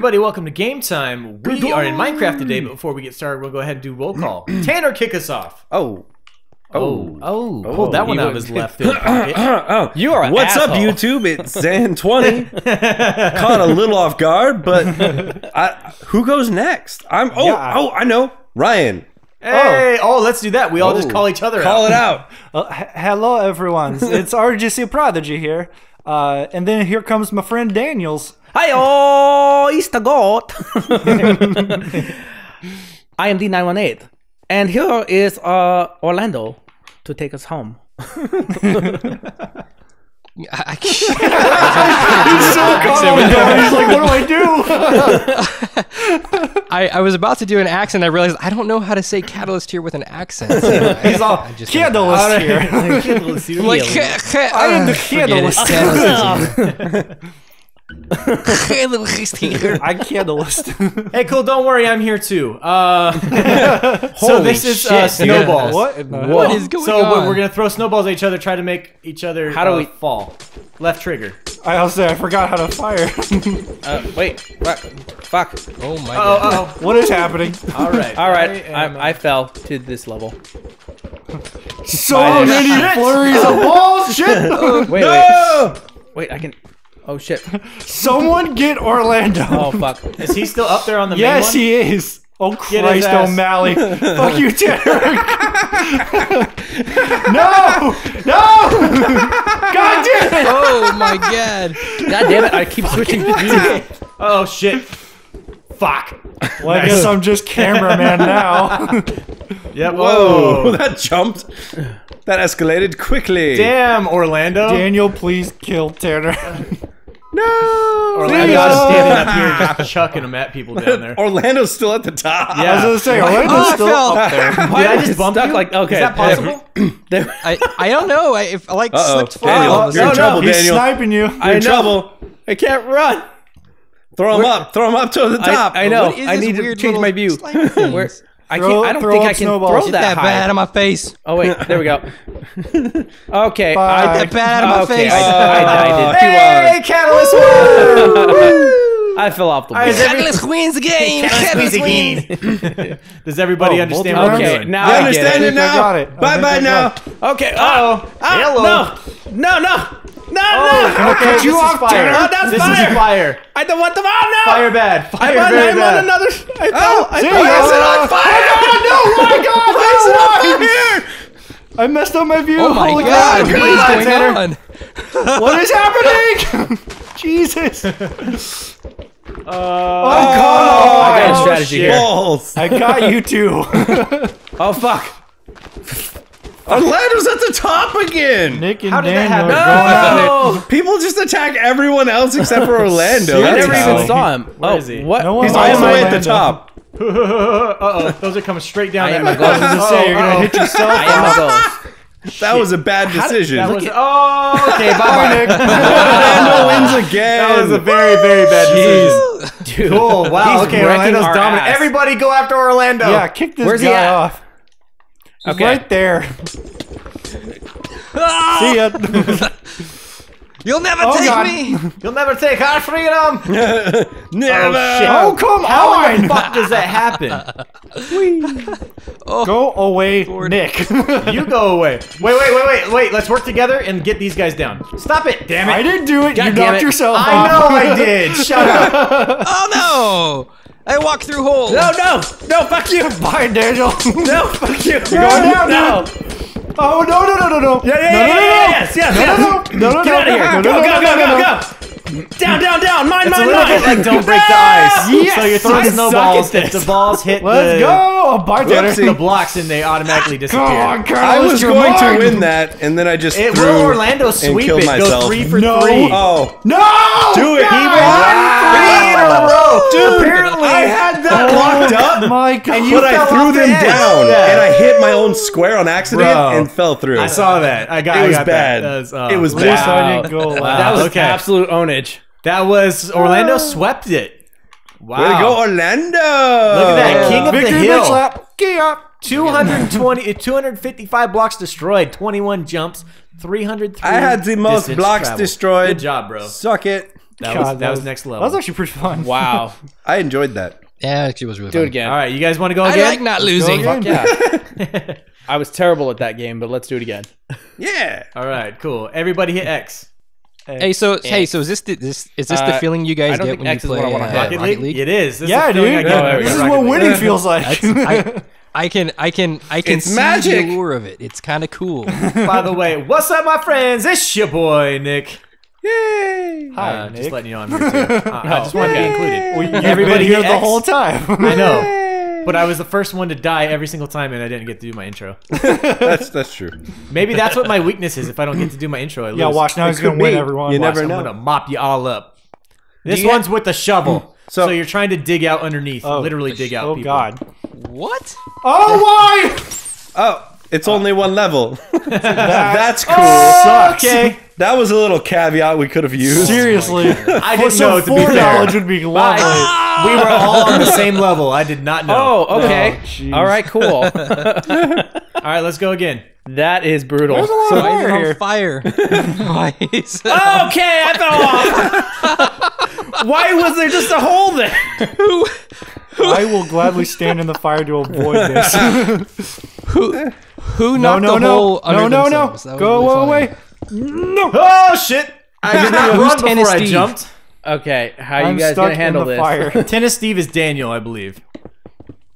Everybody, welcome to Game Time. We are in Minecraft today, but before we get started, we'll go ahead and do roll call. Tanner, kick us off. Oh. Oh, oh, pulled that one out of his left in pocket. oh, You are What's up. YouTube? It's Zann20. Caught a little off guard, but I, who goes next? I'm. Oh, Yeah. oh, I know. Ryan. Hey, oh, let's do that. We all just Oh. call each other Call out. it out. Uh, hello, everyone. It's RGC Prodigy here. Uh, and then here comes my friend Daniels. Hi, oh, it's the God. I am D918. And here is uh, Orlando to take us home. I, I can't- He's like, what do I do? I, I was about to do an accent. I realized I don't know how to say catalyst here with an accent. He's all I just candleist here. I'm like, I am the candleist. Catalyst here. I candleist. Hey, cool. Don't worry, I'm here too. Uh, so Holy this is uh, shit, dude. snowballs. what? in the hell? What is going So on? we're, we're gonna throw snowballs at each other, try to make each other. How do uh, we- fall? Left trigger. I also I forgot how to fire. Uh, wait, fuck. fuck. Oh my Oh, god. oh. what is happening? All right. All right, I am, I, I fell to this level. So many flurries of balls. Shit. Wait, wait. Wait, I can. Oh shit. Someone get Orlando. Oh fuck. Is he still up there on the main yes, one? he is. Oh Get his Christ, ass. O'Malley! Fuck you, Tanner! no, no! God damn it! Oh my god. God damn it! I keep switching views. Oh shit. Fuck. Well, I guess I'm just cameraman now. Yep. Whoa, Whoa. that jumped. That escalated quickly. Damn, Orlando. Daniel, please kill Tanner. No. Orlando's ya. standing up here, just chucking them at people down there. Orlando's still at the top. Yeah, I was Yeah. gonna say Orlando's Oh, I still fell. up there. Did I just bump Stuck you? like okay. Is that possible? I, I don't know. I, if I like Uh-oh. slipped Daniel, forward. you're No, in no, trouble, He's Daniel. sniping you. You're I in know. trouble. I can't run. Throw him up. Throw him up to the top. I, I know. What is I this need to change my view. Where I Throw- can't. I don't think I can snowballs. throw that, that high. bad out of my face. Oh wait, there we go. okay, Bye. I, That bad out of my okay, face. I, I, I, did too Hey, Catalyst won! long. I fell off the Alright, board. is every- Catalyst wins the game. Catalyst Catalyst wins wins. Does everybody Oh, understand multi- what I'm Okay, doing? now I I, understand it it. I now. got it. Bye bye now. got Okay. Oh, hello. No, no, no, no, Oh, no. okay, cut this you is off, fire. Tanner. Oh, that's this fire. is fire. I don't want them. Oh no! Fire bad. Fire I'm on, very I'm bad. on another. I fell. I see fell. ya. Why is it on fire? Oh my God! Why is it Why? on fire? I messed up my view. Oh my Holy god. crap. What is going Tanner. on? What is happening? Jesus! Uh, oh God! I got a Oh, strategy shit. here. Balls. I got you too. Oh fuck! Orlando's at the top again. Nick and How did that Daniel happen? are going. No! People just attack everyone else except for Orlando. I That's never how. even saw him. Where oh, is he? what? No one He's likes all the way at the Orlando. top. Uh oh, those are coming straight down I at am me. a ghost. I was gonna say you're gonna hit yourself. I am a ghost. That was a bad decision. That was, oh, okay, bye bye. Nick. Orlando wins again. That was a very, very bad decision. Dude. Cool. Wow. He's okay, wrecking Orlando's our dominant. ass. Everybody go after Orlando. Yeah, kick this Where's he guy at? off. Okay. right there. Ah! See ya. You'll never Oh, take God. me. You'll never take our freedom. Never. Oh. Oh, come How on. the fuck does that happen? Oh, go away, Nick. You go away. Wait, wait, wait, wait, wait. Let's work together and get these guys down. Stop it. Damn it. I didn't do it. God you knocked it. yourself I off. know I did. Shut up. Oh no! I walk through holes. No, no, no! Fuck you! Bye, Daniel. No, fuck you! You're going down, No! Oh no no no no no! Yeah, yeah, no, yeah, no, yeah, no, yeah, no. yes, yes, no, yes. no, no, no, Get no, out of here! no, Go, no, go, no, go, no, go, no. go! Mine, It's a mine, little mine! bit like don't break the ice. Yes! So you're throwing I snowballs. at If the balls hit Let's the, go! Bye, Tanner. the blocks and they automatically disappear. Come on, Carlos, I was going mine. to win that, and then I just It threw will Orlando and sweep killed it. myself. Go three for No. three. Oh, No! do it! He Wow. three in a row. Dude, Apparently, I had that oh locked up, My God. And you but I threw off the them down, Yeah. and I hit my own square on accident Bro. and fell through. I saw that. I got. It I was got bad. That. That was, oh, It was bad. I didn't Wow. That was Okay. absolute ownage. That was Orlando ah. swept it. Wow. Way to go, Orlando! Look at that, king of the Victory hill. bitch slap. Gee up. 220, 255 blocks destroyed, 21 jumps, 303. I had the most blocks traveled. destroyed. Good job, bro. Suck it. That God, was that was next level. That was actually pretty fun. Wow. I enjoyed that. Yeah, actually, it was really Do fun. it again. All right, you guys want to go again? I again? like not losing. again. Yeah. I was terrible at that game, but let's do it again. Yeah. All right, cool. Everybody hit X. Hey, so hey, so is this the, this is this the Uh, feeling you guys don't get when you X is what play uh, hit. Rocket, Rocket League? League? It is. This Yeah, is dude. I get when I This is Rocket what League. winning feels like. I, I can I can I can It's see magic. the allure of it. It's kind of cool. By the way, what's up, my friends? It's your boy Nick. Yay. Hi, Uh, just letting you know I'm here too. Uh, I just wanted to be included. Well, you've Everybody here hit the whole time. I know, but I was the first one to die every single time, and I didn't get to do my intro. That's that's true. Maybe that's what my weakness is. If I don't get to do my intro, I lose. yeah, watch now. He's gonna win everyone. You Watch. never I'm know. gonna mop you all up. This you one's with the shovel. So, So- you're trying to dig out underneath, Oh, literally dig out Oh people. God. what? Oh why? Oh, it's uh. only one level. That's cool. Oh, sucks. Okay, That was a little caveat we could have used. Seriously. I didn't know some to be fair. foreknowledge would be lovely. Bye. we were all on the same level. I did not know. Oh, oh okay. Oh. All right, cool. All right, let's go again. that is brutal. There's a lot of fire here. fire? Why is Okay, I fell off. Why was there just a hole there? who I will gladly stand in the fire to avoid this. who who knocked no, the no, hole under no, no, no. themselves? Go really away. No. Oh shit! I did not run before I jumped. Okay, how are I'm you guys stuck gonna handle in the this? fire. Tennis Steve is Daniel, I believe.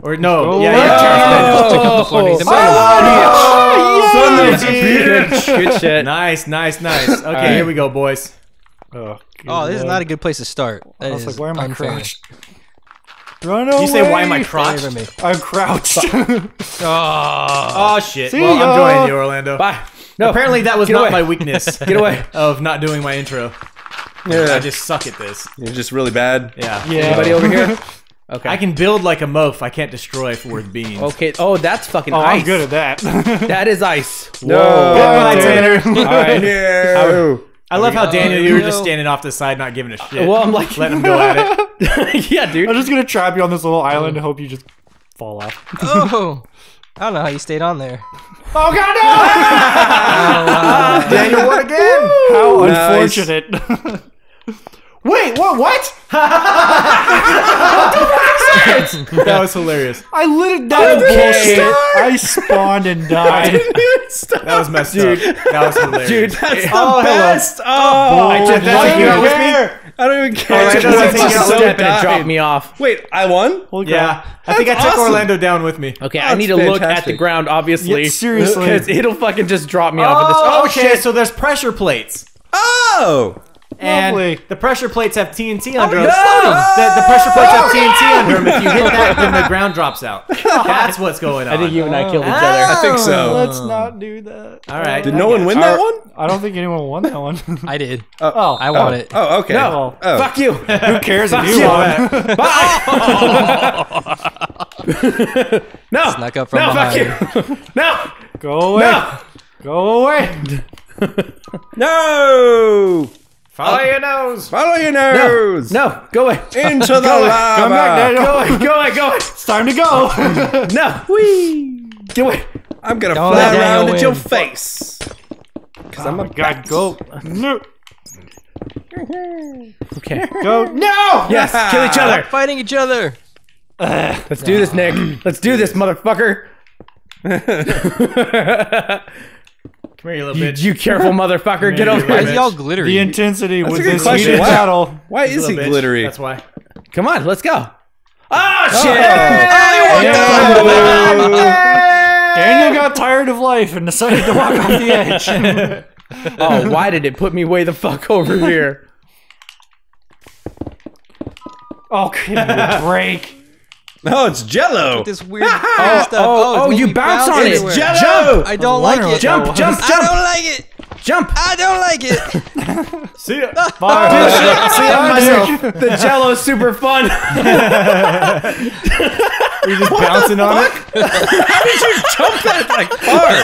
Or no, Go yeah, yeah. Just up the floor. He's- Oh, oh Son of a bitch. Good shit. Nice, nice, nice. Okay, right. here we go, boys. Oh, Oh, this is not a good place to start. That I was is like, why am I unfair. crouched? Run away. Did you say why am I Stay crotched? from me. I'm crouched. Oh, Oh shit! See well, ya. I'm joining you, Orlando. Bye. No, Apparently, that was Get not away. my weakness. get away. of not doing my intro. I just suck at this. You're just really bad. Yeah. yeah. Anybody over here? Okay. I can build like a moaf. I can't destroy if worth beans. Okay. Oh, that's fucking Oh, ice. I'm good at that. That is ice. No. Bye, Tanner. All right. No. I love how Oh, Daniel, you were just standing off the side, not giving a shit. Well, I'm like, letting him go at it. yeah, dude. I'm just gonna trap you on this little island and hope you just fall off. oh. I don't know how you stayed on there. Oh God, no! Daniel, what again? How Nice. unfortunate. Wait, what? What? that was hilarious. I lit it down. Bullshit. I spawned and died. That was messed up. That was hilarious. Dude, that's the Oh, hello. best. Oh, oh. I tried to take you out with me. I don't even care. I tried to I take you out just with so me. Step and it dropped me off. Wait, I won? Holy Yeah, crap. I think I That's took awesome. Orlando down with me. Okay, I need to look at the ground, obviously. Yeah, seriously. Because it'll fucking just drop me off of this. Oh, Oh, okay. shit. So there's pressure plates, Oh. And Lovely. the pressure plates have TNT under them. no! The, the pressure plates have TNT under them. If you hit that, then the ground drops out. That's what's going on. I think you and I killed each Ah. other. I think so. Let's not do that. All right. Did no one win that one? I don't think anyone won that one. I did. oh, I won it. Oh, okay. No. Oh. Fuck you. who cares if you you. won? No. Snuck up from no, behind. fuck you. No. Go away. No. Go away. No. Follow oh. your nose. Follow your nose. No. Go away. Into the lava. Come back, Daniel. Go away. Go away. Go away. It's time to go. No. Wee. Get away. I'm gonna Don't fly Daniel around at your face. Cause I'm a God, go. No. Okay. Go. No. Yes. Kill each other. Fighting each other. Let's do this, Nick. Let's do this, motherfucker. Come here, you little You, bitch. you careful motherfucker. Get Come over here, Why here. is he all glittery? The intensity with a this question. heated Why- battle. Why is he bitch. glittery? That's why. Come on, let's go. Ah, oh, shit. Oh, Daniel got tired of life and decided to walk off the edge. Oh, why did it put me way the fuck over here? Oh, give me a break. No, it's Jello. this weird stuff. Oh, oh, oh, it's oh, you me bounce on it. everywhere. Jello. Jump. I don't like it. Jump, That jump, I don't like it. jump. I don't like it. See ya. Fire. See ya myself. The jello's super fun. You're just bouncing on it. How did you jump that like hard.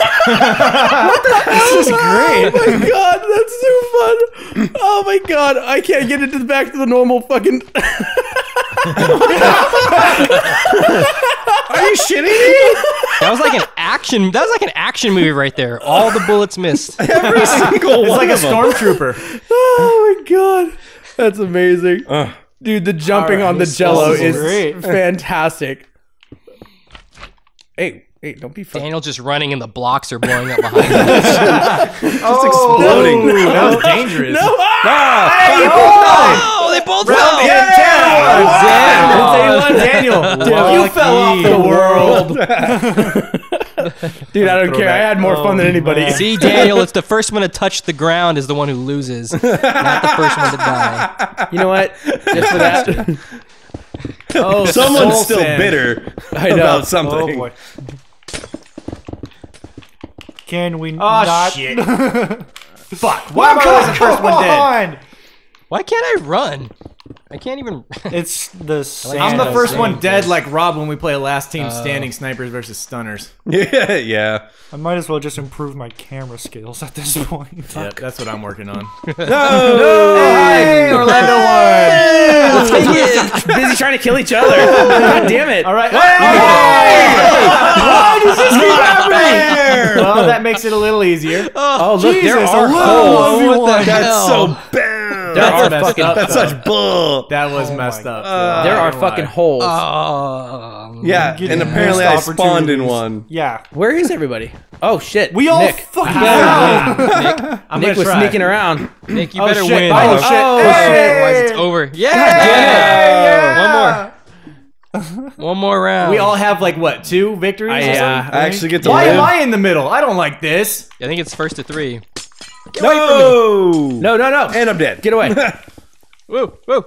This is oh great. Oh my god, that's so fun. Oh my god, I can't get into the back to the normal fucking. Are you shitting me? That was like an action. That was like an action movie right there. All the bullets missed. Every single one. It's one like a of stormtrooper. Oh my god. That's amazing. Ugh. Dude, the jumping All right, on the this jello is is great. fantastic. Hey, hey, don't be fucking. Daniel just running and the blocks are blowing up behind him. Just exploding. Ooh, that was dangerous. No, ah! oh, they both fell. Yeah, Daniel, Daniel, you fell off the world. Dude, I don't care. I had more fun than anybody. See, Daniel, it's the first one to touch the ground is the one who loses, not the first one to die. You know what? Just for that, Oh, Someone's still sand. bitter I know. about Oh something. boy. Can we Oh not? shit! Fuck! Why am I always the first one dead? Why can't I run? I can't even. It's the sand. I'm the first same one dead, thing. like Rob when we play last team oh. standing snipers versus stunners. Yeah, yeah. I might as well just improve my camera skills at this point. Yep, that's what I'm working on. No! Hey, Orlando won. busy trying to kill each other. God damn it! All right. Why does this keep happening? Well, that makes it a little easier. Oh, look, there are a little holes. one What the one. That's so bad. There That's are messed fucking. up. That's such bull. That was Oh messed up. God. There are fucking why. holes. Um, Yeah, and apparently I spawned in one. Yeah. Where is everybody? Oh shit! We all Nick. fucking Ah. fell. I'm Nick was try. sneaking around. Nick, you Oh, better shit. win. Oh, shit. Oh, Hey. Otherwise, it's over. Yeah. Yeah. One more. One more round. We all have like what two victories? I, or uh, I actually get to Why live. am I in the middle? I don't like this. I think it's first to three. No! No, no, no! And I'm dead. Get away! Woo, woo.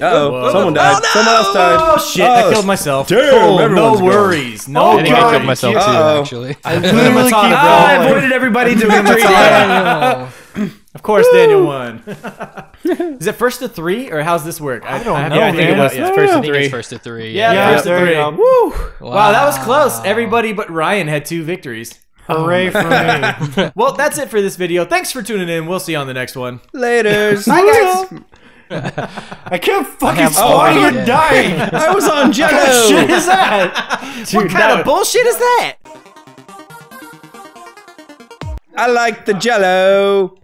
Uh-oh. Whoa. Someone died. Oh, Someone else died. Oh shit! I Oh, killed myself. damn, oh, no everyone's gone. worries. No Oh, I think I killed myself too, Uh-oh. actually. I literally keep I avoided everybody doing Give him a three. Daniel. Of course, Daniel won. Is it first to three, or how's this work? I, don't have know, to think man. it. was Yeah. first I to think it's three. first to three. Yeah, Yeah, first to three. go. Woo! Wow, that was close. Everybody but Ryan had two victories. Hooray um, for me. Well, that's it for this video. Thanks for tuning in. We'll see you on the next one. Laters. I can't fucking have- spawn oh, and yeah. dying. I was on What shit Jello. is that? what kind of bullshit is that? I like the Jello.